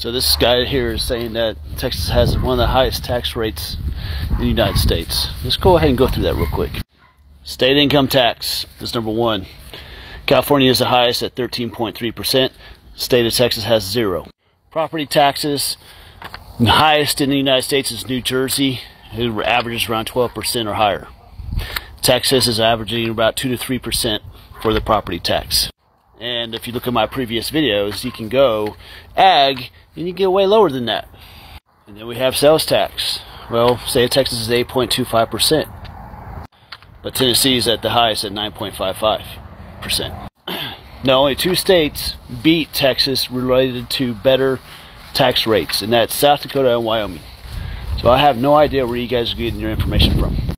So this guy here is saying that Texas has one of the highest tax rates in the United States. Let's go ahead and go through that real quick. State income tax is number one. California is the highest at 13.3%. State of Texas has zero. Property taxes, the highest in the United States is New Jersey, who averages around 12% or higher. Texas is averaging about 2 to 3% for the property tax. And if you look at my previous videos, you can go ag and you get way lower than that. And then we have sales tax. Well, say Texas is 8.25%. But Tennessee is at the highest at 9.55%. Now, only two states beat Texas related to better tax rates, and that's South Dakota and Wyoming. So I have no idea where you guys are getting your information from.